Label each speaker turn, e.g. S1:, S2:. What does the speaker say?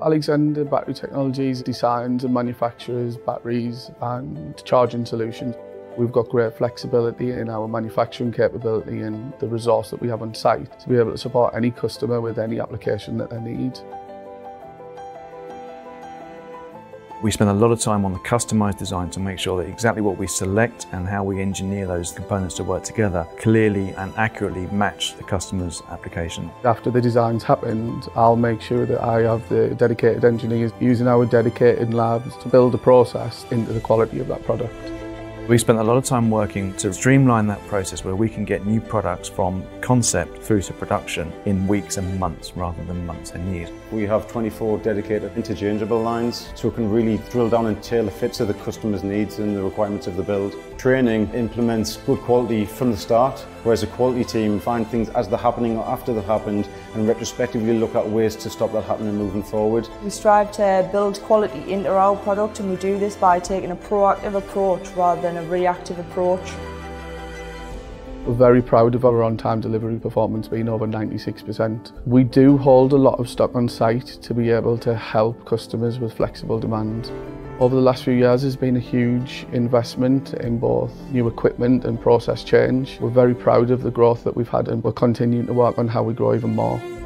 S1: Alexander Battery Technologies designs and manufactures batteries and charging solutions. We've got great flexibility in our manufacturing capability and the resource that we have on site to be able to support any customer with any application that they need.
S2: We spend a lot of time on the customised design to make sure that exactly what we select and how we engineer those components to work together clearly and accurately match the customer's application.
S1: After the design's happened, I'll make sure that I have the dedicated engineers using our dedicated labs to build a process into the quality of that product.
S2: We spent a lot of time working to streamline that process where we can get new products from concept through to production in weeks and months rather than months and years.
S3: We have 24 dedicated interchangeable lines so we can really drill down and tailor fit to the customer's needs and the requirements of the build. Training implements good quality from the start whereas a quality team find things as they're happening or after they've happened and retrospectively look at ways to stop that happening moving forward.
S4: We strive to build quality into our product and we do this by taking a proactive approach rather than a reactive approach.
S1: We're very proud of our on-time delivery performance being over 96%. We do hold a lot of stock on site to be able to help customers with flexible demand. Over the last few years there's been a huge investment in both new equipment and process change. We're very proud of the growth that we've had and we're continuing to work on how we grow even more.